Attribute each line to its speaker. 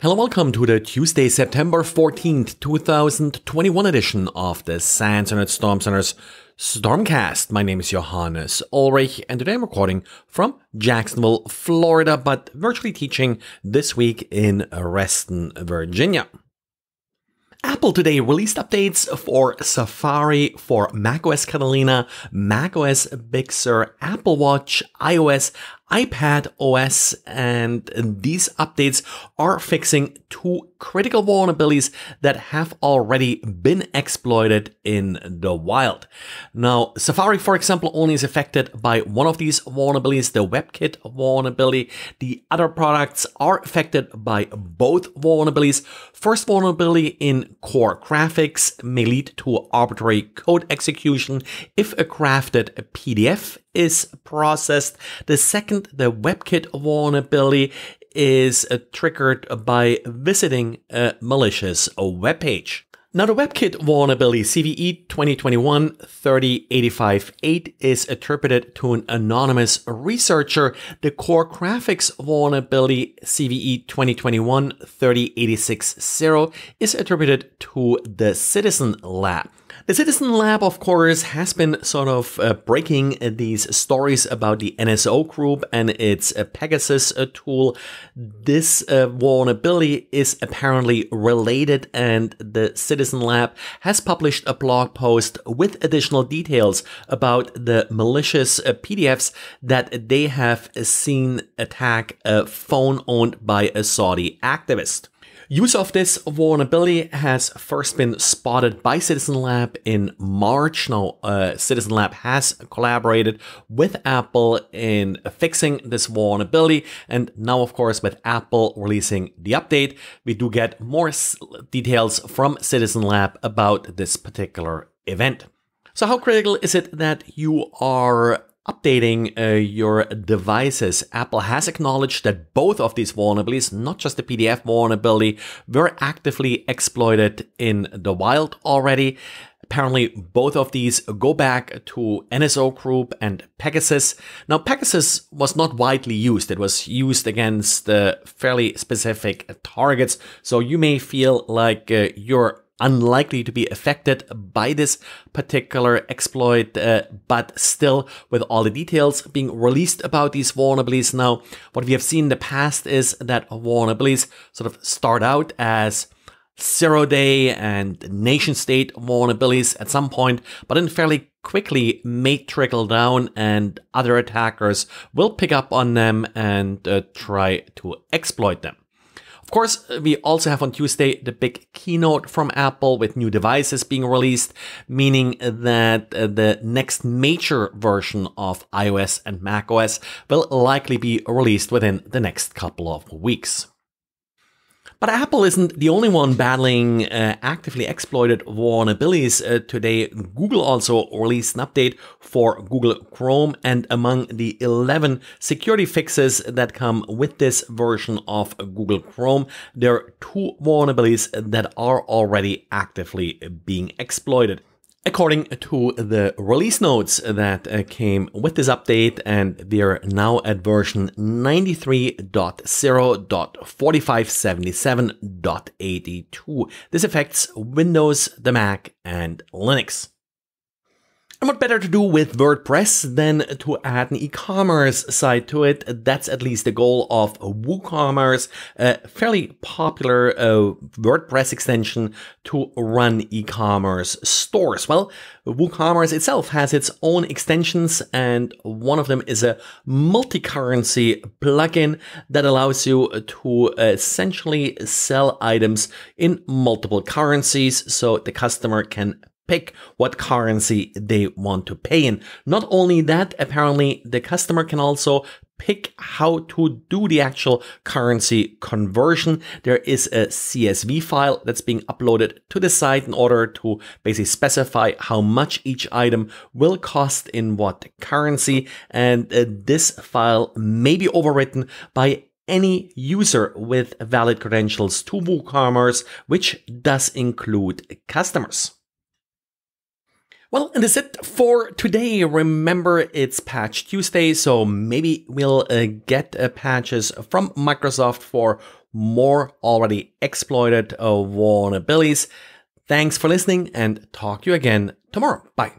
Speaker 1: Hello, welcome to the Tuesday, September 14th, 2021 edition of the SANS Internet Storm Center's Stormcast. My name is Johannes Ulrich, and today I'm recording from Jacksonville, Florida, but virtually teaching this week in Reston, Virginia. Apple today released updates for Safari, for macOS Catalina, macOS Big Sur, Apple Watch, iOS, iPad OS, and these updates are fixing two critical vulnerabilities that have already been exploited in the wild. Now, Safari, for example, only is affected by one of these vulnerabilities, the WebKit vulnerability. The other products are affected by both vulnerabilities. First vulnerability in core graphics may lead to arbitrary code execution if a crafted PDF is processed. The second, the WebKit vulnerability is uh, triggered by visiting a malicious web page. Now, the WebKit vulnerability CVE 2021-3085-8 is attributed to an anonymous researcher. The core graphics vulnerability CVE 2021-3086-0 is attributed to the Citizen Lab. The Citizen Lab, of course, has been sort of uh, breaking these stories about the NSO group and its uh, Pegasus uh, tool. This uh, vulnerability is apparently related, and the Citizen Lab has published a blog post with additional details about the malicious uh, PDFs that they have seen attack a phone owned by a Saudi activist. Use of this vulnerability has first been spotted by Citizen Lab in March. Now, uh, Citizen Lab has collaborated with Apple in fixing this vulnerability. And now, of course, with Apple releasing the update, we do get more details from Citizen Lab about this particular event. So how critical is it that you are updating uh, your devices. Apple has acknowledged that both of these vulnerabilities, not just the PDF vulnerability, were actively exploited in the wild already. Apparently, both of these go back to NSO Group and Pegasus. Now, Pegasus was not widely used. It was used against uh, fairly specific targets. So you may feel like uh, you're unlikely to be affected by this particular exploit, uh, but still with all the details being released about these vulnerabilities now, what we have seen in the past is that vulnerabilities sort of start out as zero day and nation state vulnerabilities at some point, but then fairly quickly may trickle down and other attackers will pick up on them and uh, try to exploit them. Of course, we also have on Tuesday the big keynote from Apple with new devices being released, meaning that uh, the next major version of iOS and macOS will likely be released within the next couple of weeks. But Apple isn't the only one battling uh, actively exploited vulnerabilities uh, today. Google also released an update for Google Chrome, and among the 11 security fixes that come with this version of Google Chrome, there are two vulnerabilities that are already actively being exploited. According to the release notes that uh, came with this update, and we're now at version 93.0.4577.82. This affects Windows, the Mac, and Linux. And what better to do with WordPress than to add an e-commerce site to it? That's at least the goal of WooCommerce, a fairly popular uh, WordPress extension to run e-commerce stores. Well, WooCommerce itself has its own extensions, and one of them is a multi-currency plugin that allows you to essentially sell items in multiple currencies so the customer can pick what currency they want to pay in. Not only that, apparently the customer can also pick how to do the actual currency conversion. There is a CSV file that's being uploaded to the site in order to basically specify how much each item will cost in what currency. And uh, this file may be overwritten by any user with valid credentials to WooCommerce, which does include customers. Well, and that's it for today. Remember, it's Patch Tuesday, so maybe we'll uh, get uh, patches from Microsoft for more already exploited uh, vulnerabilities. Thanks for listening and talk to you again tomorrow. Bye.